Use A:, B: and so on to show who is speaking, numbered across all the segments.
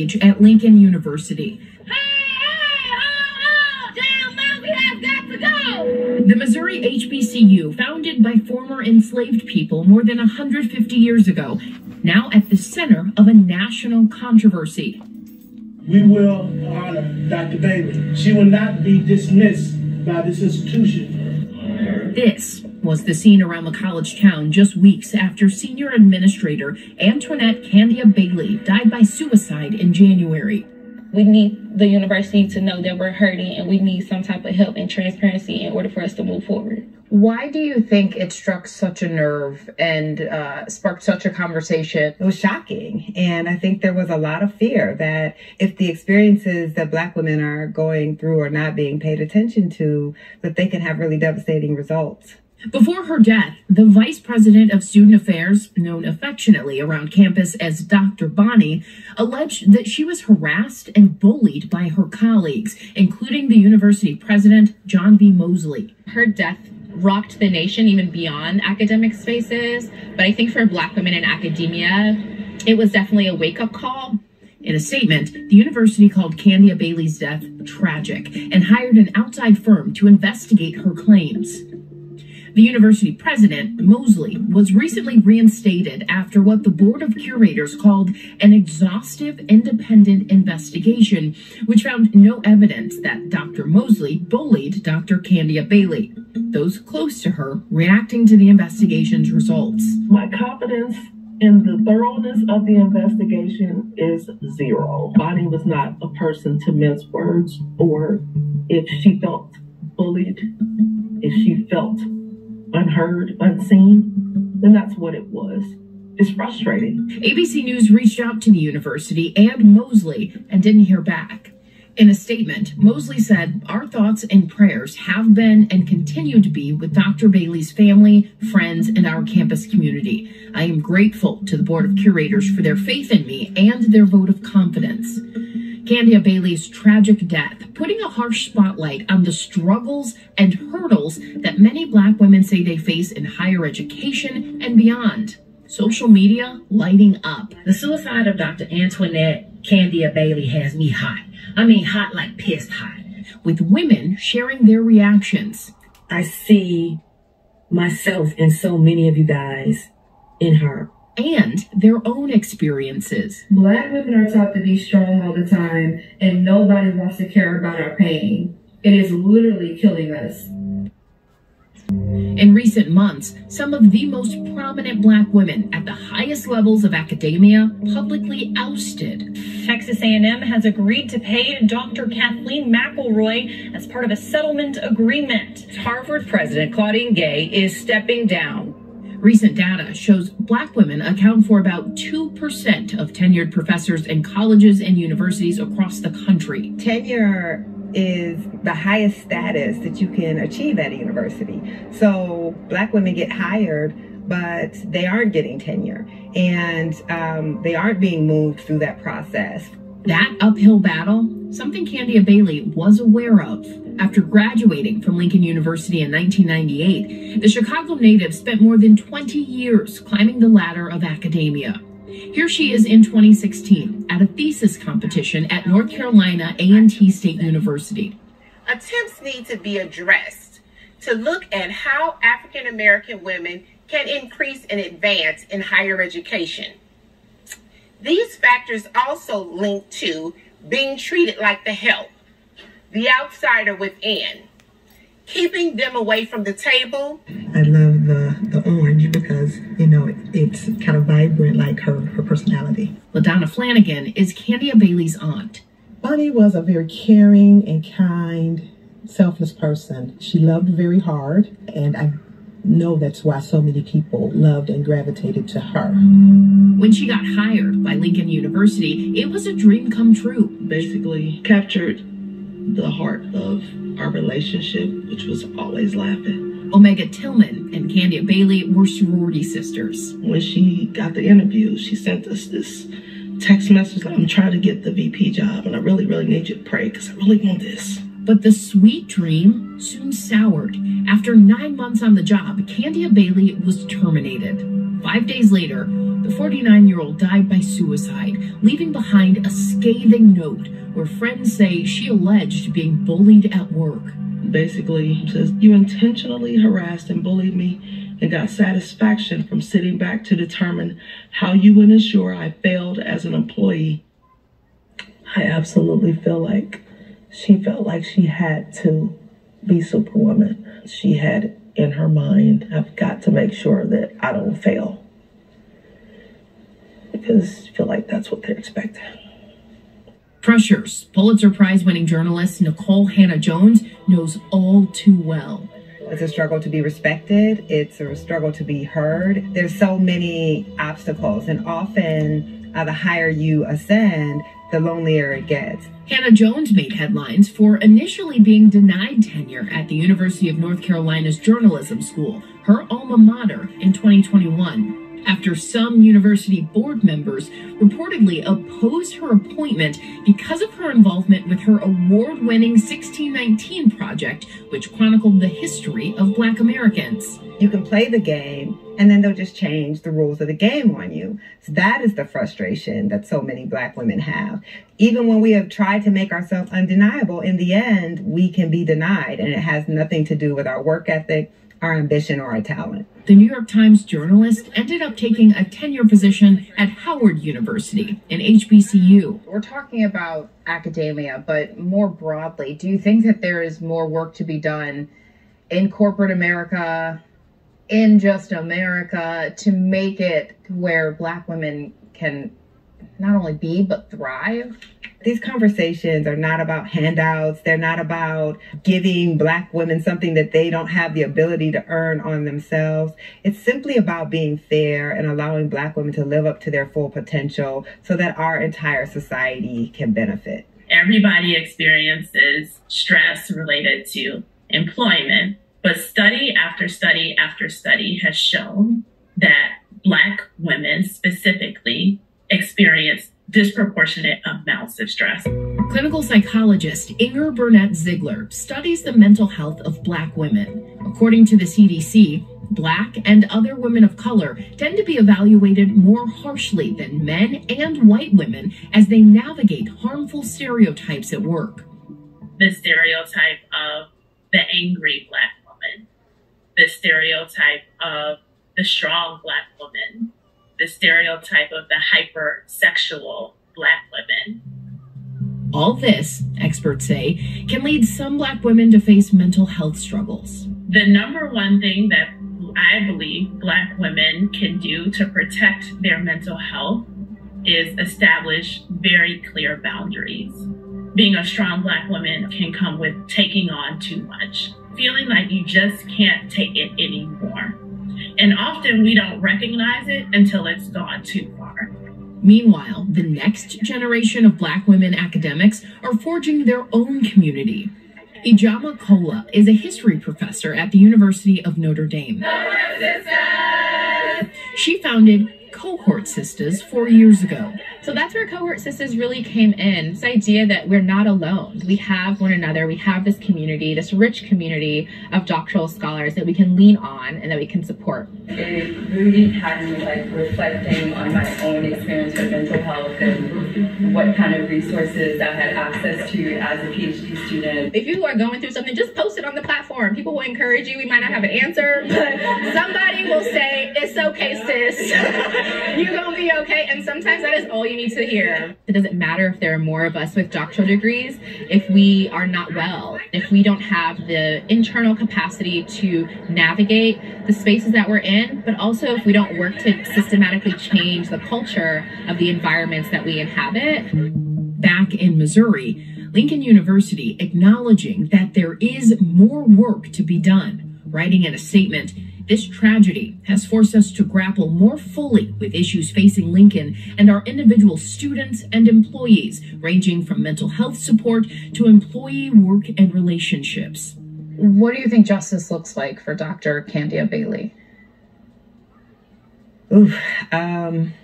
A: outrage at Lincoln University. The Missouri HBCU, founded by former enslaved people more than 150 years ago, now at the center of a national controversy.
B: We will honor Dr. Bailey. She will not be dismissed by this institution.
A: This was the scene around the college town just weeks after senior administrator Antoinette Candia Bailey died by suicide in January.
C: We need the university to know that we're hurting and we need some type of help and transparency in order for us to move forward.
D: Why do you think it struck such a nerve and uh, sparked such a conversation?
E: It was shocking. And I think there was a lot of fear that if the experiences that Black women are going through are not being paid attention to, that they can have really devastating results.
A: Before her death, the vice president of student affairs, known affectionately around campus as Dr. Bonnie, alleged that she was harassed and bullied by her colleagues, including the university president, John B. Moseley.
C: Her death rocked the nation even beyond academic spaces, but I think for Black women in academia, it was definitely a wake up call.
A: In a statement, the university called Candia Bailey's death tragic and hired an outside firm to investigate her claims. The university president, Moseley, was recently reinstated after what the Board of Curators called an exhaustive independent investigation, which found no evidence that Dr. Moseley bullied Dr. Candia Bailey. Those close to her reacting to the investigation's results.
F: My confidence in the thoroughness of the investigation is zero. Bonnie was not a person to mince words, or if she felt bullied, if she felt unheard, unseen, then that's what it was. It's frustrating.
A: ABC News reached out to the university and Moseley and didn't hear back. In a statement, Moseley said, Our thoughts and prayers have been and continue to be with Dr. Bailey's family, friends, and our campus community. I am grateful to the Board of Curators for their faith in me and their vote of confidence. Candia Bailey's tragic death, putting a harsh spotlight on the struggles and hurdles that many black women say they face in higher education and beyond. Social media lighting up.
G: The suicide of Dr. Antoinette Candia Bailey has me hot. I mean, hot like pissed hot.
A: With women sharing their reactions.
G: I see myself and so many of you guys in her
A: and their own experiences.
H: Black women are taught to be strong all the time, and nobody wants to care about our pain. It is literally killing us.
A: In recent months, some of the most prominent black women at the highest levels of academia publicly ousted.
I: Texas A&M has agreed to pay Dr. Kathleen McElroy as part of a settlement agreement.
J: Harvard President Claudine Gay is stepping down
A: Recent data shows black women account for about 2% of tenured professors in colleges and universities across the country.
E: Tenure is the highest status that you can achieve at a university. So black women get hired, but they aren't getting tenure and um, they aren't being moved through that process.
A: That uphill battle, something Candia Bailey was aware of. After graduating from Lincoln University in 1998, the Chicago native spent more than 20 years climbing the ladder of academia. Here she is in 2016 at a thesis competition at North Carolina A&T State University.
K: Attempts need to be addressed to look at how African American women can increase and advance in higher education. These factors also link to being treated like the help the outsider within, keeping them away from the table.
L: I love the, the orange because, you know, it, it's kind of vibrant like her, her personality.
A: LaDonna Flanagan is Candia Bailey's aunt.
M: Bonnie was a very caring and kind, selfless person. She loved very hard, and I know that's why so many people loved and gravitated to her.
A: When she got hired by Lincoln University, it was a dream come true.
F: Basically, captured the heart of our relationship, which was always laughing.
A: Omega Tillman and Candia Bailey were sorority sisters.
F: When she got the interview, she sent us this text message like, I'm trying to get the VP job and I really, really need you to pray because I really want this.
A: But the sweet dream soon soured. After nine months on the job, Candia Bailey was terminated. Five days later, the 49 year old died by suicide, leaving behind a scathing note where friends say she alleged being bullied at work.
F: Basically, says, You intentionally harassed and bullied me and got satisfaction from sitting back to determine how you would ensure I failed as an employee. I absolutely feel like she felt like she had to be Superwoman. She had in her mind, I've got to make sure that I don't fail. Because I feel like that's what they're expecting.
A: Pressures Pulitzer Prize winning journalist Nicole Hannah-Jones knows all too well.
E: It's a struggle to be respected. It's a struggle to be heard. There's so many obstacles, and often uh, the higher you ascend, the lonelier it gets.
A: Hannah-Jones made headlines for initially being denied tenure at the University of North Carolina's journalism school, her alma mater, in 2021 after some university board members reportedly opposed her appointment because of her involvement with her award winning 1619 project, which chronicled the history of Black Americans.
E: You can play the game and then they'll just change the rules of the game on you. So that is the frustration that so many Black women have. Even when we have tried to make ourselves undeniable, in the end, we can be denied, and it has nothing to do with our work ethic our ambition or our talent.
A: The New York Times journalist ended up taking a tenure position at Howard University, an HBCU.
D: We're talking about academia, but more broadly, do you think that there is more work to be done in corporate America, in just America, to make it where Black women can not only be, but thrive?
E: These conversations are not about handouts. They're not about giving Black women something that they don't have the ability to earn on themselves. It's simply about being fair and allowing Black women to live up to their full potential so that our entire society can benefit.
N: Everybody experiences stress related to employment, but study after study after study has shown that Black women specifically experience disproportionate amounts of stress.
A: Clinical psychologist Inger Burnett Zeigler studies the mental health of Black women. According to the CDC, Black and other women of color tend to be evaluated more harshly than men and white women as they navigate harmful stereotypes at work.
N: The stereotype of the angry Black the stereotype of the strong Black woman, the stereotype of the hypersexual black women.
A: All this, experts say, can lead some black women to face mental health struggles.
N: The number one thing that I believe black women can do to protect their mental health is establish very clear boundaries. Being a strong black woman can come with taking on too much, feeling like you just can't take it anymore. And often we don't recognize it until it's gone too far.
A: Meanwhile, the next generation of Black women academics are forging their own community. Ijama Kola is a history professor at the University of Notre Dame. She founded Cohort Sisters four years ago.
C: So that's where Cohort Sisters really came in. This idea that we're not alone. We have one another. We have this community, this rich community of doctoral scholars that we can lean on and that we can support.
O: It really had me like reflecting on my own experience with mental health and what kind of resources I had access to as a PhD student.
C: If you are going through something, just post it on the platform. People will encourage you. We might not have an answer, but somebody will say, it's okay, sis. You're gonna be okay. And sometimes that is all you need to hear. It doesn't matter if there are more of us with doctoral degrees if we are not well, if we don't have the internal capacity to navigate the spaces that we're in, but also if we don't work to systematically change the culture of the environments that we inhabit.
A: Back in Missouri, Lincoln University acknowledging that there is more work to be done, writing in a statement, this tragedy has forced us to grapple more fully with issues facing Lincoln and our individual students and employees, ranging from mental health support to employee work and relationships.
D: What do you think justice looks like for Dr. Candia Bailey?
E: Oof, um,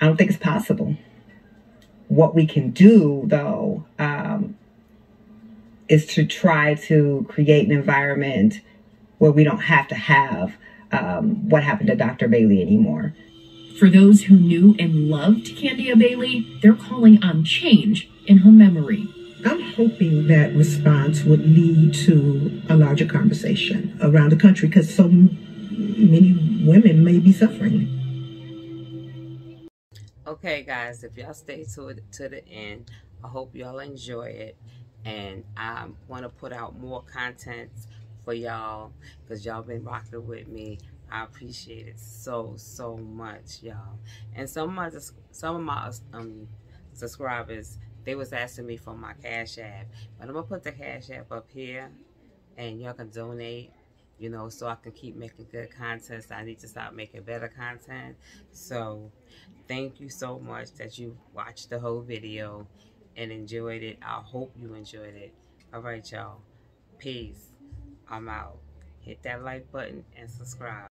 E: I don't think it's possible. What we can do, though, um, is to try to create an environment where we don't have to have um, what happened to Dr. Bailey anymore.
A: For those who knew and loved Candia Bailey, they're calling on change in her memory.
M: I'm hoping that response would lead to a larger conversation around the country because so many women may be suffering.
P: Okay, guys, if y'all stay to it to the end, I hope y'all enjoy it. And I want to put out more content for y'all because y'all been rocking with me. I appreciate it so, so much, y'all. And some of my, some of my um, subscribers, they was asking me for my Cash App. But I'm going to put the Cash App up here and y'all can donate you know, so I can keep making good content. So I need to start making better content. So thank you so much that you watched the whole video and enjoyed it. I hope you enjoyed it. All right, y'all. Peace. I'm out. Hit that like button and subscribe.